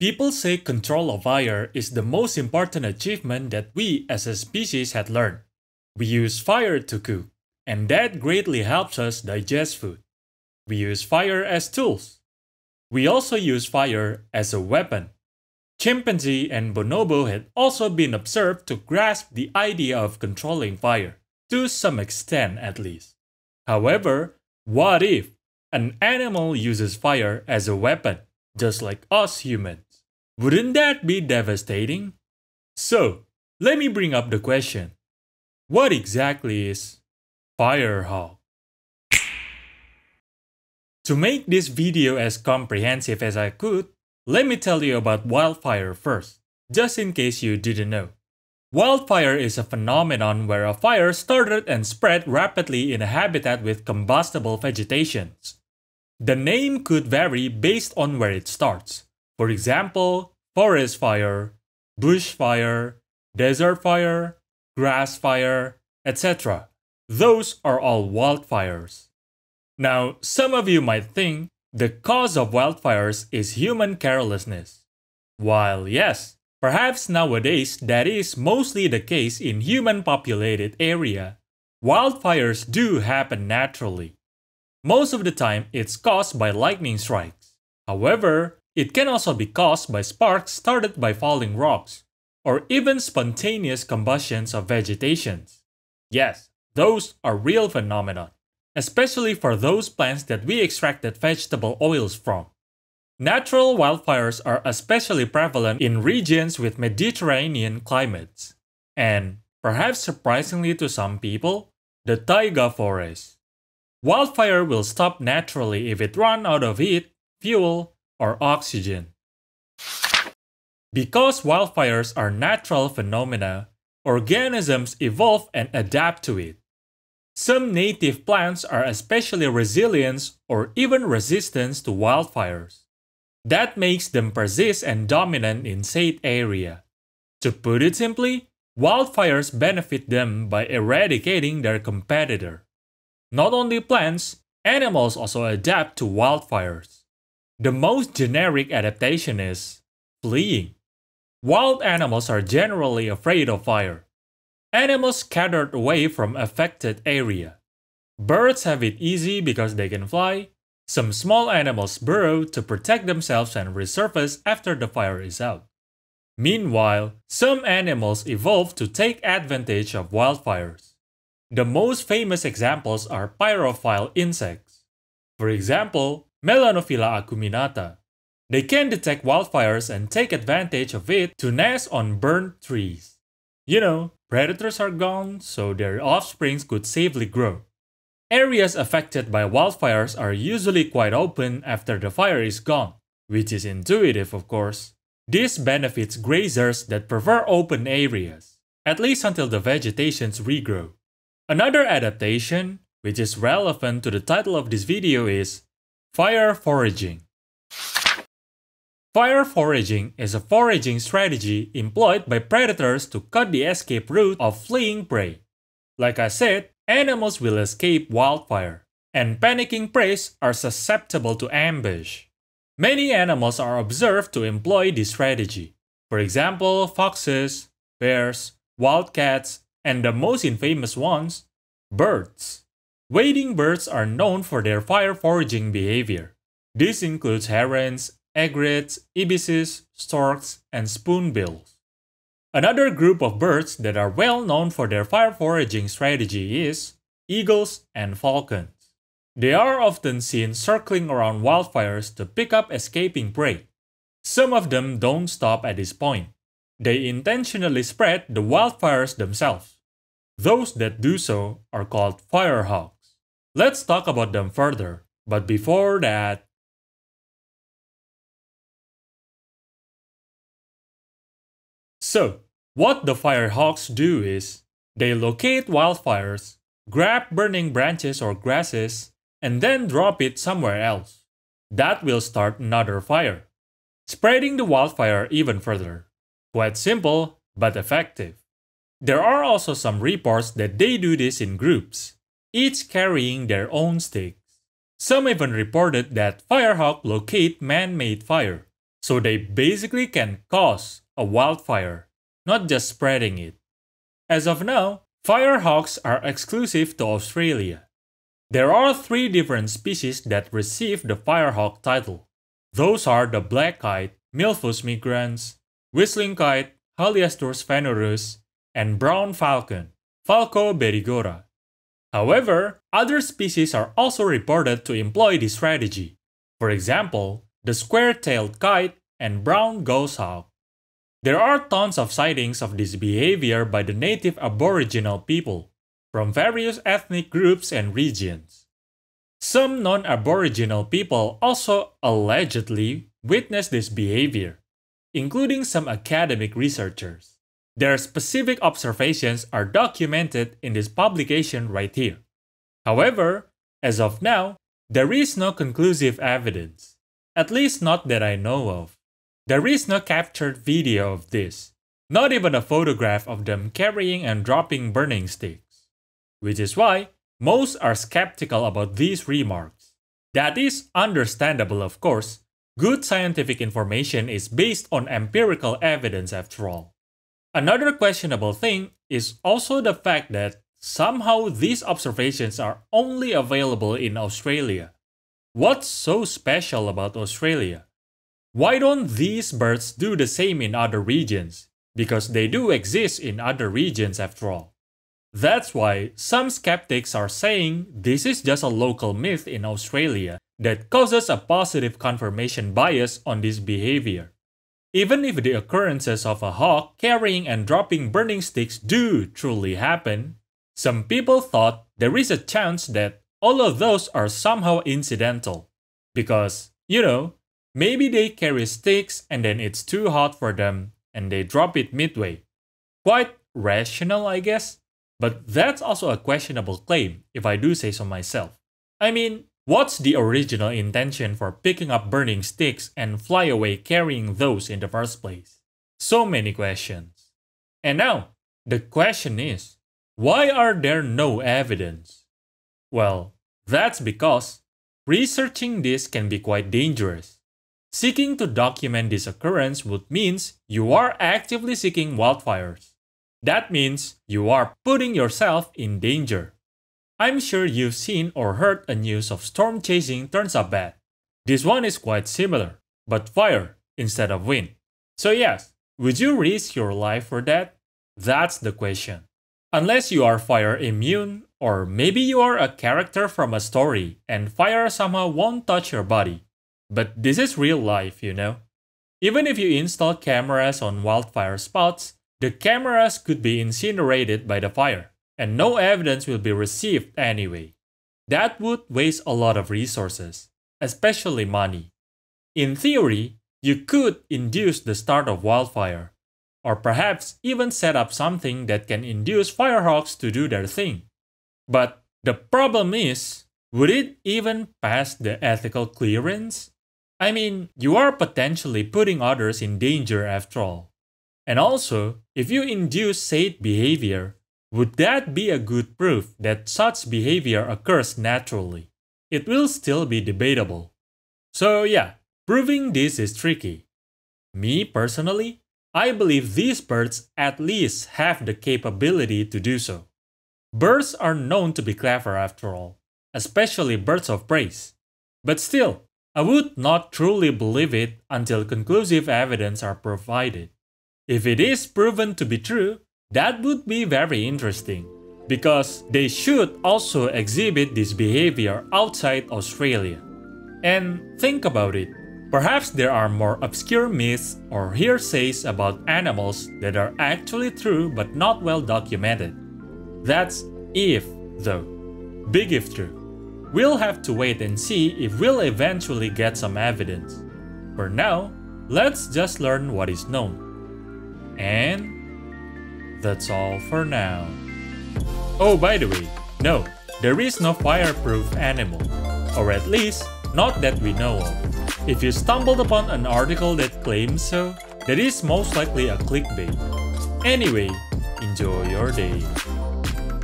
People say control of fire is the most important achievement that we as a species had learned. We use fire to cook, and that greatly helps us digest food. We use fire as tools. We also use fire as a weapon. Chimpanzee and bonobo had also been observed to grasp the idea of controlling fire, to some extent at least. However, what if an animal uses fire as a weapon, just like us humans? Wouldn't that be devastating? So, let me bring up the question. What exactly is Firehawk? To make this video as comprehensive as I could, let me tell you about wildfire first, just in case you didn't know. Wildfire is a phenomenon where a fire started and spread rapidly in a habitat with combustible vegetations. The name could vary based on where it starts. For example, forest fire, bush fire, desert fire, grass fire, etc. Those are all wildfires. Now, some of you might think the cause of wildfires is human carelessness. While yes, perhaps nowadays that is mostly the case in human populated area, wildfires do happen naturally. Most of the time, it's caused by lightning strikes. However, it can also be caused by sparks started by falling rocks, or even spontaneous combustions of vegetation. Yes, those are real phenomena, especially for those plants that we extracted vegetable oils from. Natural wildfires are especially prevalent in regions with Mediterranean climates, and, perhaps surprisingly to some people, the taiga forest. Wildfire will stop naturally if it run out of heat, fuel, or oxygen. Because wildfires are natural phenomena, organisms evolve and adapt to it. Some native plants are especially resilient or even resistant to wildfires. That makes them persist and dominant in said area. To put it simply, wildfires benefit them by eradicating their competitor. Not only plants, animals also adapt to wildfires. The most generic adaptation is fleeing. Wild animals are generally afraid of fire. Animals scattered away from affected area. Birds have it easy because they can fly. Some small animals burrow to protect themselves and resurface after the fire is out. Meanwhile, some animals evolve to take advantage of wildfires. The most famous examples are pyrophile insects. For example, Melanophila acuminata. They can detect wildfires and take advantage of it to nest on burnt trees. You know, predators are gone, so their offsprings could safely grow. Areas affected by wildfires are usually quite open after the fire is gone, which is intuitive of course. This benefits grazers that prefer open areas, at least until the vegetations regrow. Another adaptation, which is relevant to the title of this video is Fire Foraging. Fire foraging is a foraging strategy employed by predators to cut the escape route of fleeing prey. Like I said, animals will escape wildfire, and panicking prey are susceptible to ambush. Many animals are observed to employ this strategy. For example, foxes, bears, wildcats, and the most infamous ones, birds. Wading birds are known for their fire foraging behavior. This includes herons, egrets, ibises, storks, and spoonbills. Another group of birds that are well known for their fire foraging strategy is eagles and falcons. They are often seen circling around wildfires to pick up escaping prey. Some of them don't stop at this point. They intentionally spread the wildfires themselves. Those that do so are called firehawks. Let's talk about them further, but before that, So, what the firehawks do is, they locate wildfires, grab burning branches or grasses, and then drop it somewhere else. That will start another fire, spreading the wildfire even further. Quite simple, but effective. There are also some reports that they do this in groups, each carrying their own sticks. Some even reported that Firehawk locate man-made fire, So they basically can cause a wildfire, not just spreading it. As of now, firehawks are exclusive to Australia. There are three different species that receive the firehawk title. Those are the black kite, Milvus migrans, whistling kite, Haliastur sphenurus, and brown falcon, Falco berigora. However, other species are also reported to employ this strategy. For example, the square-tailed kite and brown goshawk. There are tons of sightings of this behavior by the native aboriginal people from various ethnic groups and regions. Some non-aboriginal people also allegedly witness this behavior, including some academic researchers. Their specific observations are documented in this publication right here. However, as of now, there is no conclusive evidence, at least not that I know of. There is no captured video of this, not even a photograph of them carrying and dropping burning sticks. Which is why most are skeptical about these remarks. That is understandable, of course. Good scientific information is based on empirical evidence after all. Another questionable thing is also the fact that somehow these observations are only available in Australia. What's so special about Australia? Why don't these birds do the same in other regions? Because they do exist in other regions after all. That's why some skeptics are saying this is just a local myth in Australia that causes a positive confirmation bias on this behavior. Even if the occurrences of a hawk carrying and dropping burning sticks do truly happen, some people thought there is a chance that all of those are somehow incidental. Because, you know, maybe they carry sticks and then it's too hot for them and they drop it midway. Quite rational, I guess. But that's also a questionable claim, if I do say so myself. I mean, What's the original intention for picking up burning sticks and fly away carrying those in the first place? So many questions. And now, the question is, why are there no evidence? Well, that's because researching this can be quite dangerous. Seeking to document this occurrence would means you are actively seeking wildfires. That means you are putting yourself in danger. I'm sure you've seen or heard a news of storm chasing turns out bad. This one is quite similar, but fire instead of wind. So yes, would you risk your life for that? That's the question. Unless you are fire immune, or maybe you are a character from a story and fire somehow won't touch your body. But this is real life, you know. Even if you install cameras on wildfire spots, the cameras could be incinerated by the fire and no evidence will be received anyway. That would waste a lot of resources, especially money. In theory, you could induce the start of wildfire, or perhaps even set up something that can induce firehawks to do their thing. But the problem is, would it even pass the ethical clearance? I mean, you are potentially putting others in danger after all. And also, if you induce said behavior, would that be a good proof that such behavior occurs naturally? It will still be debatable. So yeah, proving this is tricky. Me personally, I believe these birds at least have the capability to do so. Birds are known to be clever after all, especially birds of prey. But still, I would not truly believe it until conclusive evidence are provided. If it is proven to be true, that would be very interesting, because they should also exhibit this behavior outside Australia. And think about it, perhaps there are more obscure myths or hearsays about animals that are actually true but not well documented. That's if, though. Big if true. We'll have to wait and see if we'll eventually get some evidence. For now, let's just learn what is known. And that's all for now. Oh, by the way, no, there is no fireproof animal. Or at least, not that we know of. If you stumbled upon an article that claims so, that is most likely a clickbait. Anyway, enjoy your day.